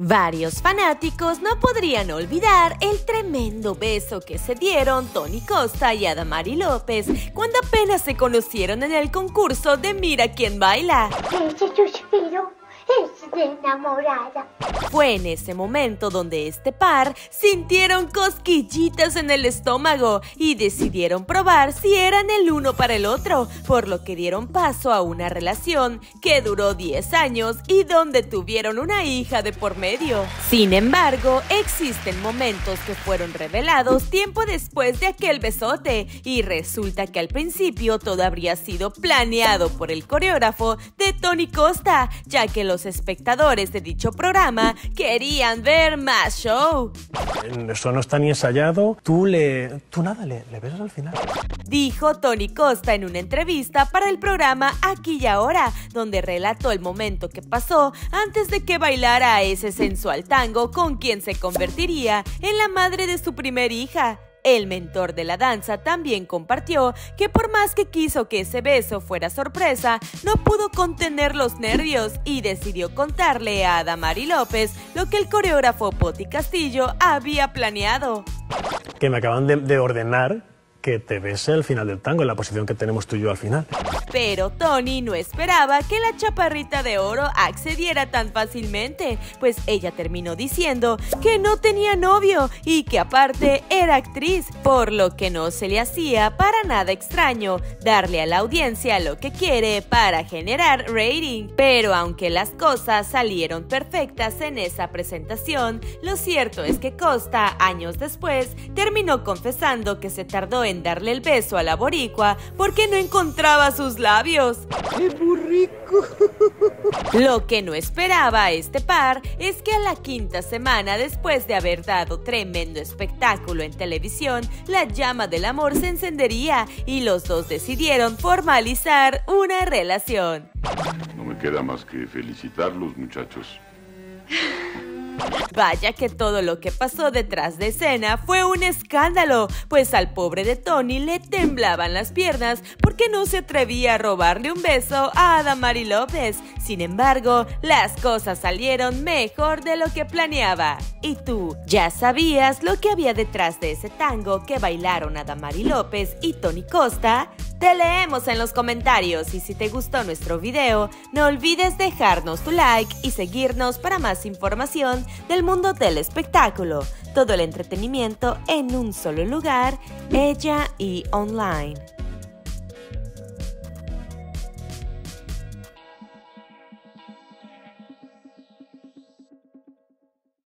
Varios fanáticos no podrían olvidar el tremendo beso que se dieron Tony Costa y Adamari López cuando apenas se conocieron en el concurso de Mira quién baila. Enamorada. Fue en ese momento donde este par sintieron cosquillitas en el estómago y decidieron probar si eran el uno para el otro, por lo que dieron paso a una relación que duró 10 años y donde tuvieron una hija de por medio. Sin embargo, existen momentos que fueron revelados tiempo después de aquel besote y resulta que al principio todo habría sido planeado por el coreógrafo de Tony Costa, ya que los espectadores de dicho programa querían ver más show. Eso no está ni ensayado. Tú le. Tú nada, le, le besas al final. Dijo Tony Costa en una entrevista para el programa Aquí y Ahora, donde relató el momento que pasó antes de que bailara ese sensual tango con quien se convertiría en la madre de su primer hija. El mentor de la danza también compartió que por más que quiso que ese beso fuera sorpresa, no pudo contener los nervios y decidió contarle a Adamari López lo que el coreógrafo Poti Castillo había planeado. Que me acaban de, de ordenar que te bese al final del tango, en la posición que tenemos tú y yo al final. Pero Tony no esperaba que la chaparrita de oro accediera tan fácilmente, pues ella terminó diciendo que no tenía novio y que aparte era actriz, por lo que no se le hacía para nada extraño darle a la audiencia lo que quiere para generar rating. Pero aunque las cosas salieron perfectas en esa presentación, lo cierto es que Costa, años después, terminó confesando que se tardó en darle el beso a la boricua porque no encontraba sus labios. ¡Es muy rico! Lo que no esperaba este par es que a la quinta semana después de haber dado tremendo espectáculo en televisión, la llama del amor se encendería y los dos decidieron formalizar una relación. No me queda más que felicitarlos, muchachos. Vaya que todo lo que pasó detrás de escena fue un escándalo, pues al pobre de Tony le temblaban las piernas porque no se atrevía a robarle un beso a Adamari López. Sin embargo, las cosas salieron mejor de lo que planeaba. ¿Y tú, ya sabías lo que había detrás de ese tango que bailaron Adamari López y Tony Costa? Te leemos en los comentarios y si te gustó nuestro video, no olvides dejarnos tu like y seguirnos para más información del mundo del espectáculo. Todo el entretenimiento en un solo lugar, ella y online.